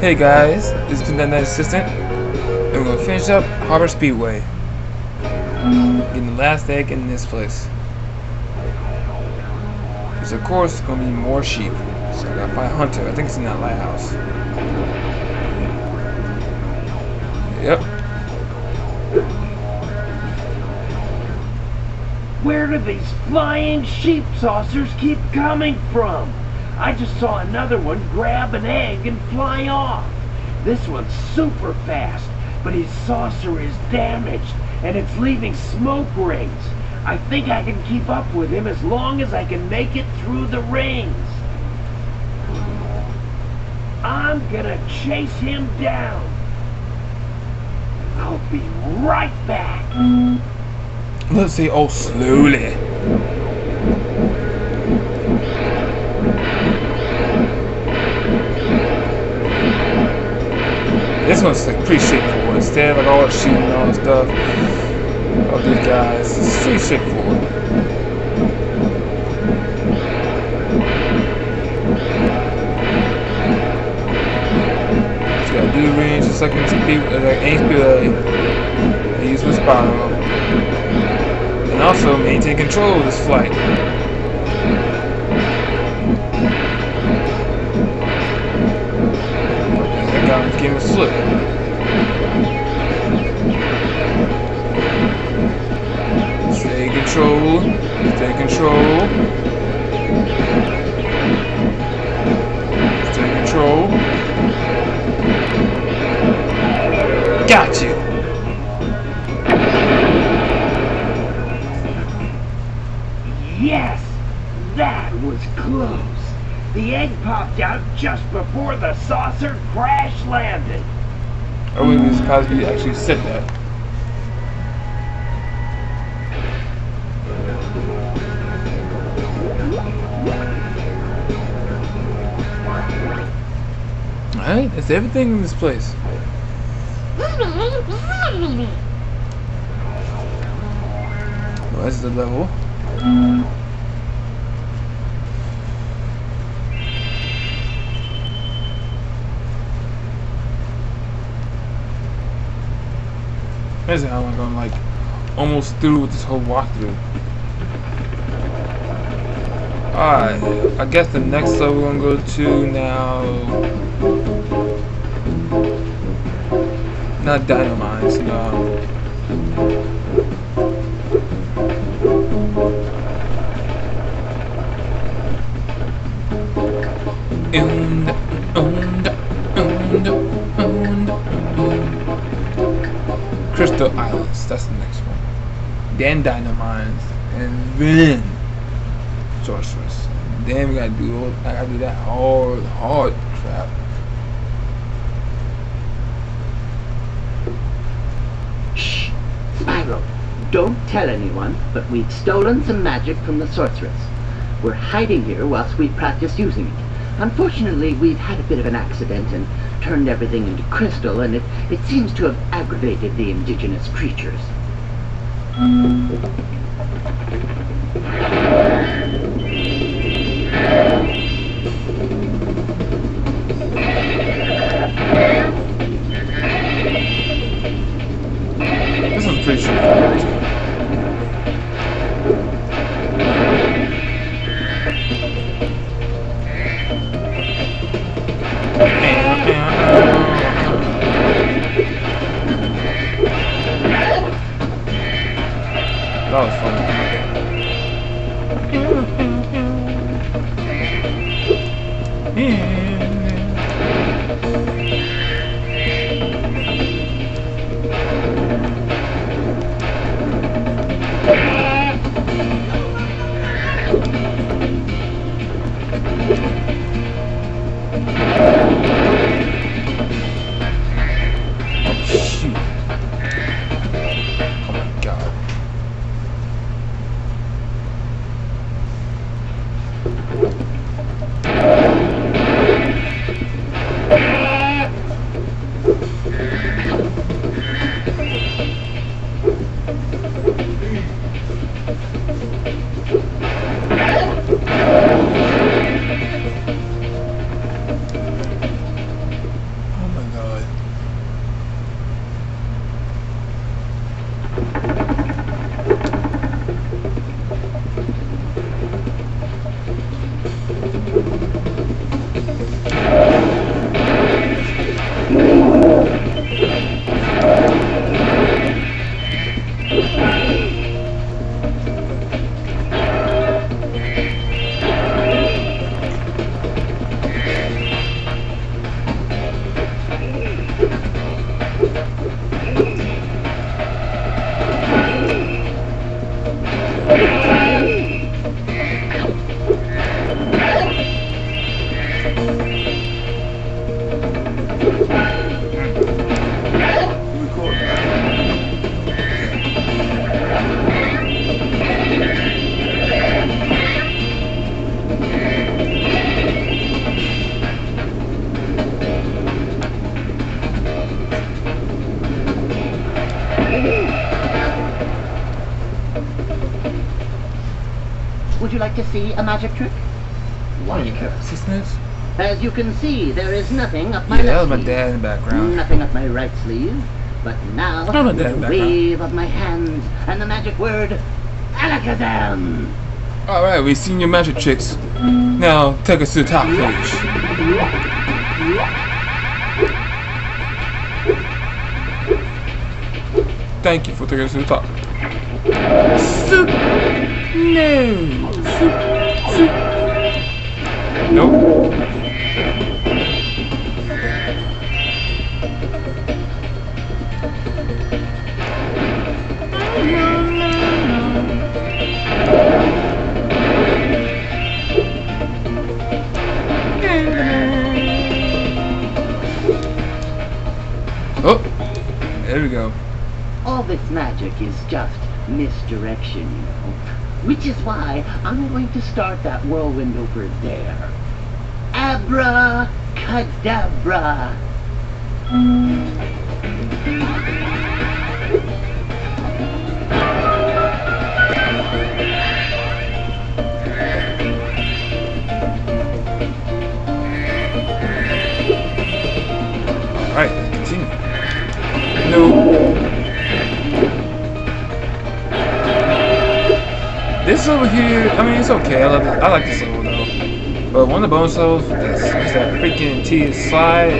Hey guys, this is Night Assistant, and we're gonna finish up Harbor Speedway. Mm. Getting the last egg in this place. There's of course gonna be more sheep. So I gotta find Hunter. I think it's in that lighthouse. Yep. Where do these flying sheep saucers keep coming from? I just saw another one grab an egg and fly off. This one's super fast, but his saucer is damaged and it's leaving smoke rings. I think I can keep up with him as long as I can make it through the rings. I'm gonna chase him down. I'll be right back. Let's see. Oh, slowly. This one's like pretty straightforward. Instead of like all the shooting and all the stuff of these guys, it's pretty straightforward. Just gotta do range just like in like speed. Use my spiral and also maintain control of this flight. That guy was Egg popped out just before the saucer crash landed. I believe Miss Cosby actually said that. Alright, that's everything in this place. Well, the level. I'm like almost through with this whole walkthrough. Alright, I guess the next level we're gonna go to now. Not Dino Mines, no. Crystal Islands, that's the next one. Then Dino Mines, and then Sorceress. Then we gotta do all, I gotta do that hard, hard crap. Shh! Spyro, don't tell anyone, but we've stolen some magic from the sorceress. We're hiding here whilst we practice using it. Unfortunately, we've had a bit of an accident and turned everything into crystal, and it, it seems to have aggravated the indigenous creatures. This one's pretty straightforward. To see a magic trick? What are you, assistant? As you can see, there is nothing up my Yeah, that left was my sleeve. dad in the background. Nothing up my right sleeve. But now, my with dad a the background. wave of my hand and the magic word, Alakazam! Alright, we've seen your magic tricks. Now, take us to the top page. Thank you for taking us to the top. No! Nope. Oh! There we go. All this magic is just misdirection, you know. Which is why I'm going to start that whirlwind over there. Abracadabra! Alright, continue. Over here, I mean, it's okay. I, love it. I like this level though. But one of the bonus levels is, is that freaking tedious slide.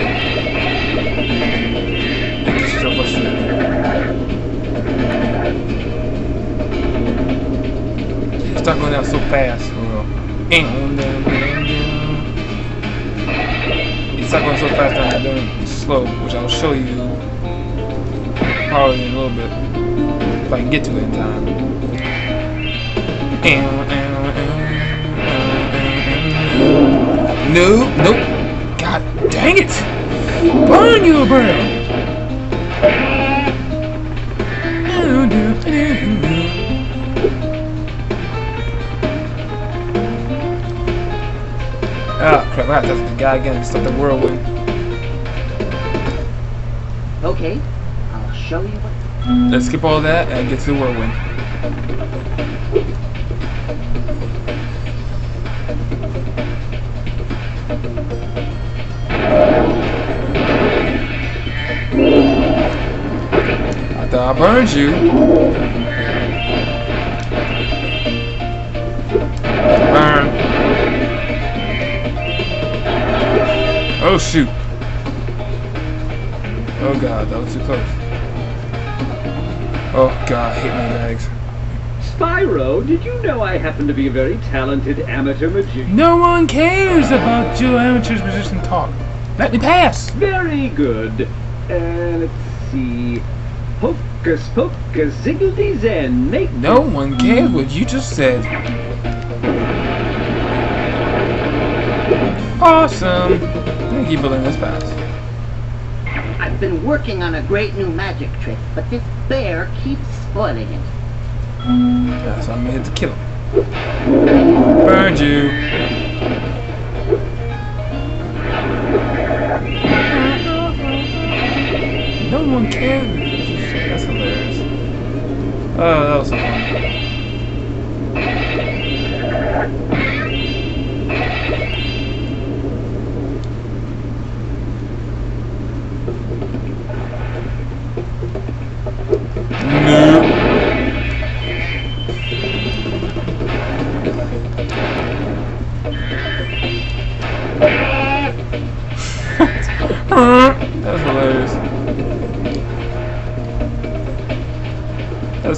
It gets you so frustrated. You start going down so fast. for real. You start going so fast I'm doing slow, which I'll show you probably in a little bit if I can get to it in time. No, nope. God dang it! Burn you, bro! Ah, crap, I have to the guy again and start the whirlwind. Okay, I'll show you what. Let's skip all that and get to the whirlwind. I thought I burned you. Burn. Oh shoot. Oh god, that was too close. Oh god, I hate my legs. Spyro, did you know I happen to be a very talented amateur magician? No one cares about your amateur musician talk. Let me pass. Very good. Uh, let's see. Hocus pocus, ziggledy zen, make No one cares what you just said. Awesome. Thank you for letting us pass. I've been working on a great new magic trick, but this bear keeps spoiling it. Yeah, so I'm here to kill him. Burned you. No one cares. That's hilarious. Oh, that was so fun.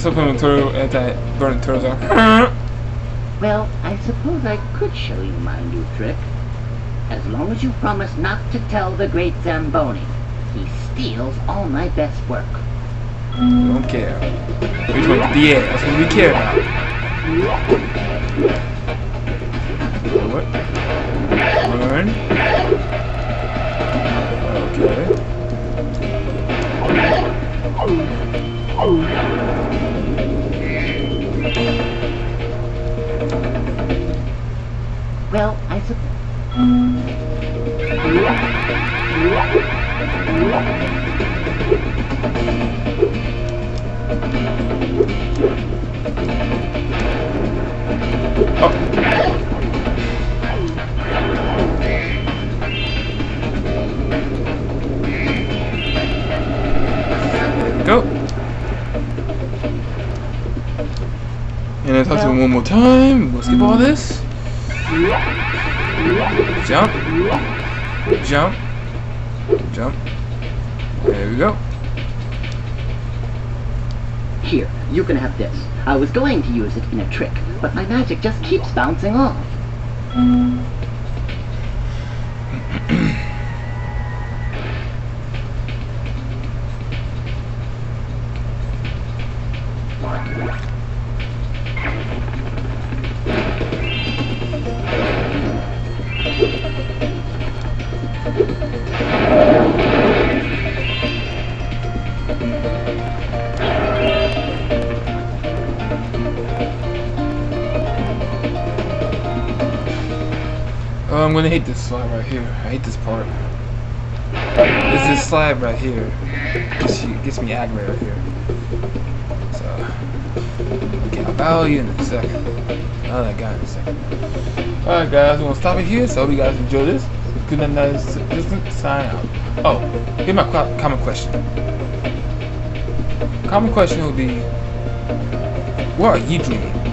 Supplement turtle anti-burning turtles are. Well, I suppose I could show you my new trick. As long as you promise not to tell the great Zamboni. He steals all my best work. I Don't care. Which one? Yeah, that's what we care about. Oh. Go. And then touch it one more time. We'll skip all mm. this. Jump. Jump. Jump. There we go. Here, you can have this. I was going to use it in a trick, but my magic just keeps bouncing off. I'm gonna hate this slide right here. I hate this part. It's this slide right here. Gets, gets me aggravated right here. So, okay, I'll battle you in a second. I'll that guy in a second. Alright guys, we're gonna stop it here. So I hope you guys enjoy this. Good night, sign out. Oh, here's my common question. Common question would be, what are you dreaming?